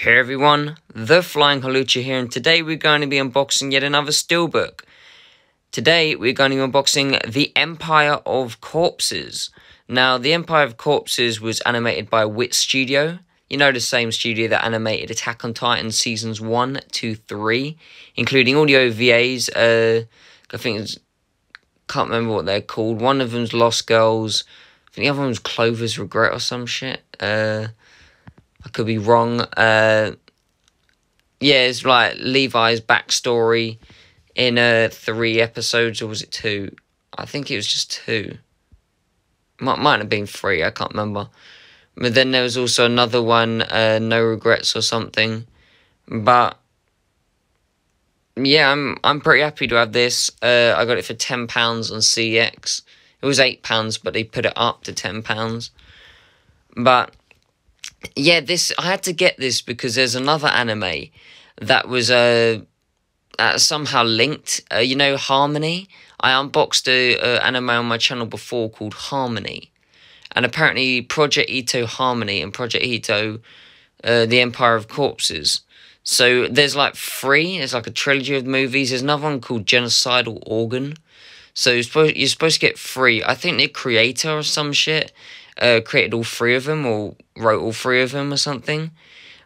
Hey everyone, the Flying Hawlucha here, and today we're going to be unboxing yet another steelbook. Today we're going to be unboxing The Empire of Corpses. Now, The Empire of Corpses was animated by Wit Studio. You know, the same studio that animated Attack on Titan seasons 1 to 3, including all the OVAs. Uh, I think it's, can't remember what they're called. One of them's Lost Girls. I think the other one's Clover's Regret or some shit. Uh, I could be wrong. Uh, yeah, it's like Levi's backstory in uh, three episodes, or was it two? I think it was just two. Might, might have been three, I can't remember. But then there was also another one, uh, No Regrets or something. But yeah, I'm I'm pretty happy to have this. Uh, I got it for ten pounds on CX. It was eight pounds, but they put it up to ten pounds. But yeah, this I had to get this because there's another anime that was uh, uh somehow linked. Uh, you know, Harmony. I unboxed a, a anime on my channel before called Harmony, and apparently Project Itoh Harmony and Project Itoh, uh, the Empire of Corpses. So there's like three. There's like a trilogy of movies. There's another one called Genocidal Organ. So you're supposed, you're supposed to get three. I think the creator or some shit uh, created all three of them or wrote all three of them or something.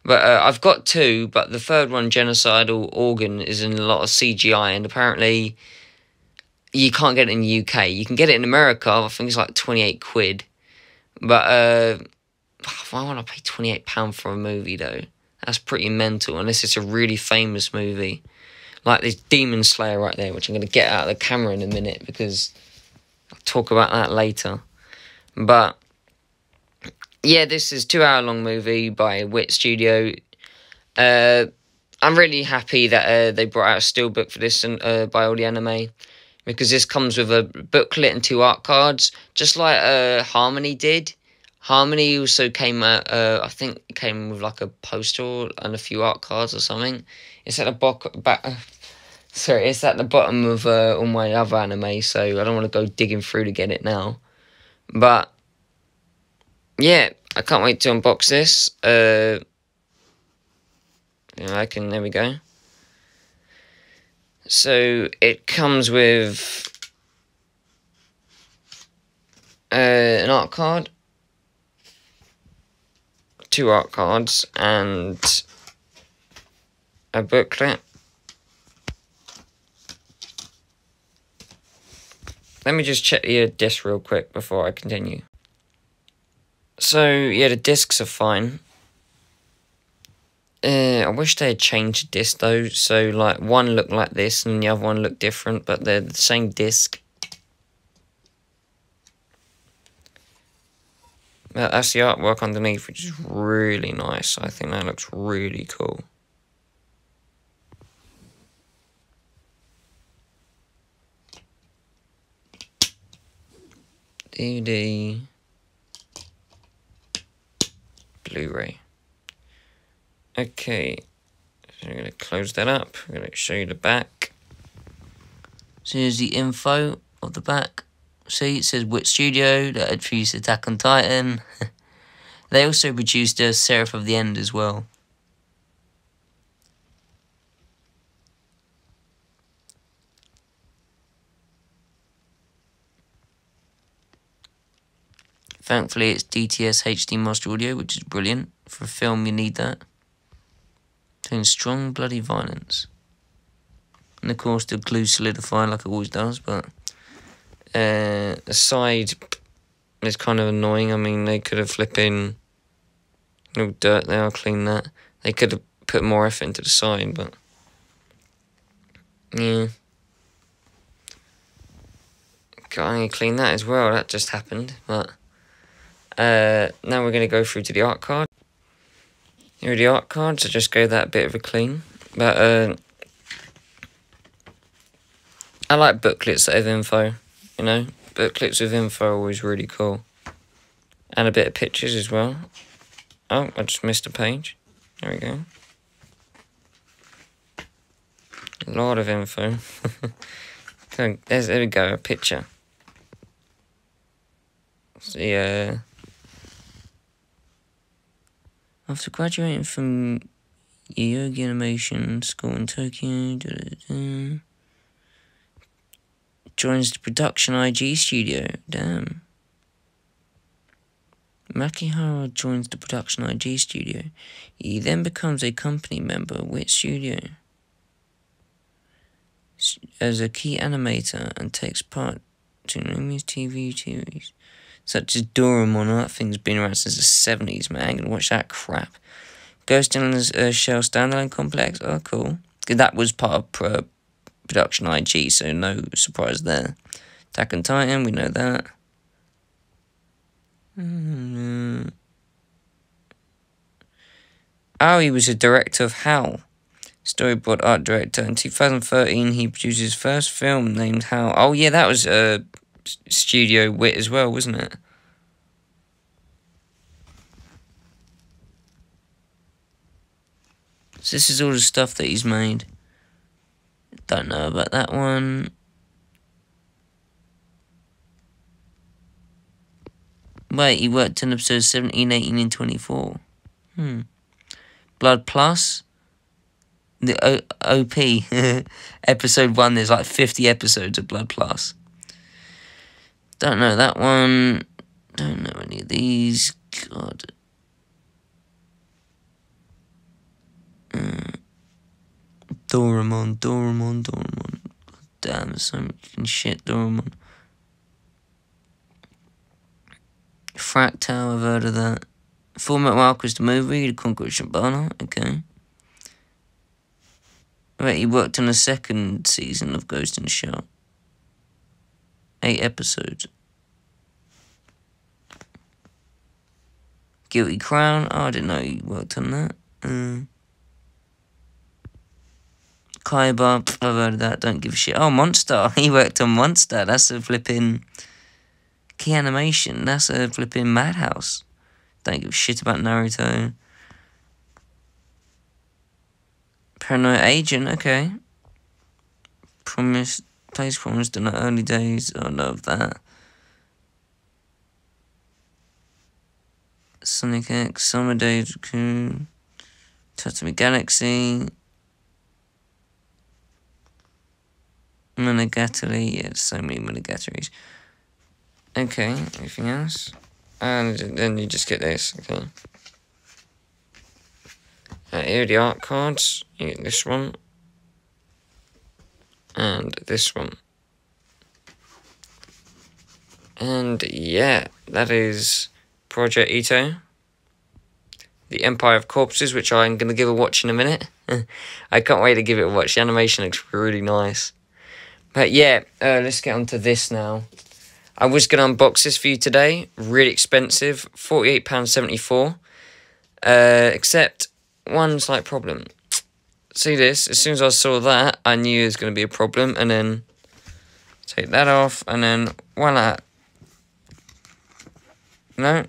But uh, I've got two, but the third one, Genocidal Organ, is in a lot of CGI, and apparently you can't get it in the UK. You can get it in America. I think it's like 28 quid. But uh, why would I pay £28 for a movie, though? That's pretty mental, unless it's a really famous movie. Like this Demon Slayer right there, which I'm going to get out of the camera in a minute because I'll talk about that later. But yeah, this is two hour long movie by Wit Studio. Uh, I'm really happy that uh, they brought out a steel book for this and uh, by all the anime because this comes with a booklet and two art cards, just like uh, Harmony did. Harmony also came out, uh, I think, came with like a poster and a few art cards or something. It's at the bo- back. Sorry, it's at the bottom of uh, all my other anime, so I don't want to go digging through to get it now. But yeah, I can't wait to unbox this. Uh, I can, there we go. So it comes with uh, an art card, two art cards, and a booklet. Let me just check the disc real quick before I continue. So, yeah, the discs are fine. Uh, I wish they had changed the disc though, so like one looked like this and the other one looked different, but they're the same disc. But that's the artwork underneath, which is really nice. I think that looks really cool. DVD. Blu-ray. Okay, so I'm going to close that up. I'm going to show you the back. So here's the info of the back. See, it says Wit Studio that had produced Attack on Titan. they also produced a Seraph of the End as well. Thankfully, it's DTS HD Master Audio, which is brilliant. For a film, you need that. Doing strong, bloody violence. And of course, the glue solidify like it always does, but uh, the side is kind of annoying. I mean, they could have flipped in no dirt there, I'll clean that. They could have put more effort into the side, but yeah. Got to clean that as well, that just happened, but uh, now we're going to go through to the art card. Here are the art cards, so just go that a bit of a clean. But uh, I like booklets that have info, you know. Booklets with info are always really cool. And a bit of pictures as well. Oh, I just missed a page. There we go. A lot of info. There's, there we go, a picture. See, uh, after graduating from Yogi Animation, School in Tokyo. Da, da, da. Joins the production IG studio. Damn. Makihara joins the production IG studio. He then becomes a company member with studio as a key animator and takes part to numerous TV series such as Doraemon. That thing's been around since the 70s, man. I'm watch that crap. Ghost in the uh, Shell standalone complex. Oh, cool. That was part of pro production IG, so no surprise there. Attack on Titan, we know that. Mm-hmm. Oh, he was a director of Hal. Storyboard art director. In 2013, he produced his first film named Hal. Oh, yeah, that was uh, Studio Wit as well, wasn't it? So this is all the stuff that he's made. Don't know about that one. Wait, he worked in episodes 17, 18, and 24. Hmm. Blood Plus. The o- OP. episode 1, there's like 50 episodes of Blood Plus. Don't know that one. Don't know any of these. God. Uh, Doraemon, Doraemon, Doraemon. Damn, so much shit, Doraemon. Fractal, I've heard of that. Fullmetal Alchemist the movie, The Conqueror Shamballa, okay. Right, he worked on the second season of Ghost in the Shell. Eight episodes. Guilty Crown, oh, I didn't know he worked on that. Uh, Kaiba, I've heard of that, don't give a shit. Oh, Monster, he worked on Monster, that's a flipping key animation, that's a flipping madhouse. Don't give a shit about Naruto. Paranoid Agent, okay. Promise, Place Promised in the early days, I love that. Sonic X, Summer Days, Cool. Tatami Galaxy. Monogatari, yeah, so many Monogataris. Okay, anything else? And then you just get this, okay. Uh, here are the art cards. You get this one. And this one. And yeah, that is Project Itoh. The Empire of Corpses, which I'm going to give a watch in a minute. I can't wait to give it a watch. The animation looks really nice. But yeah, uh, let's get on to this now. I was going to unbox this for you today. Really expensive. £48.74. Uh, except one slight problem. See this? As soon as I saw that, I knew it was going to be a problem. And then take that off. And then voila. No.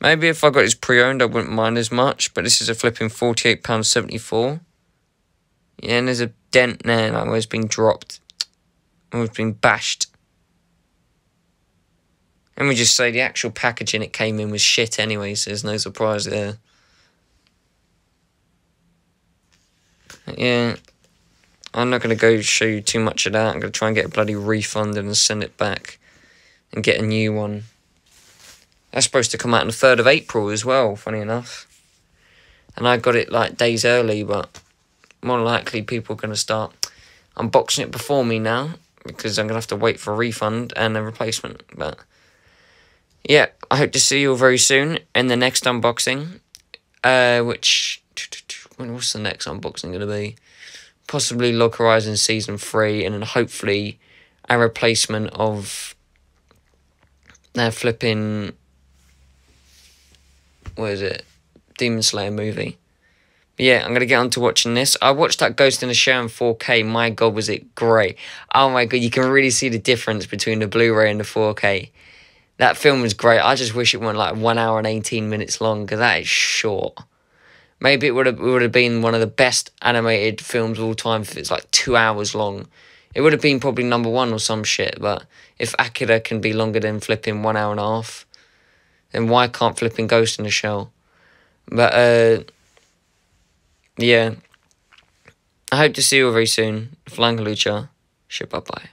Maybe if I got this pre-owned, I wouldn't mind as much. But this is a flipping £48.74. Yeah, and there's a dent there. Like where it's been dropped. It's been bashed. And we just say the actual packaging it came in was shit anyway, so there's no surprise there. Yeah. I'm not going to go show you too much of that. I'm going to try and get a bloody refund and send it back and get a new one. That's supposed to come out on the 3rd of April as well, funny enough. And I got it like days early, but more likely people are going to start unboxing it before me now because I'm going to have to wait for a refund and a replacement. But yeah, I hope to see you all very soon in the next unboxing, uh, which what's the next unboxing going to be? Possibly Log Horizon Season 3, and then hopefully a replacement of their flipping. What is it? Demon Slayer movie. But yeah, I'm going to get on to watching this. I watched that Ghost in the Shell in 4K. My god, was it great. Oh my god, you can really see the difference between the Blu ray and the 4K. That film was great. I just wish it went like 1 hour and 18 minutes long because that is short. Maybe it would have would have been one of the best animated films of all time if it's like two hours long. It would have been probably number one or some shit. But if Akira can be longer than flipping one hour and a half, then why can't flipping Ghost in the Shell? But uh, yeah. I hope to see you all very soon. Flying Lucha. Ship bye bye.